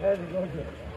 There we.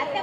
आता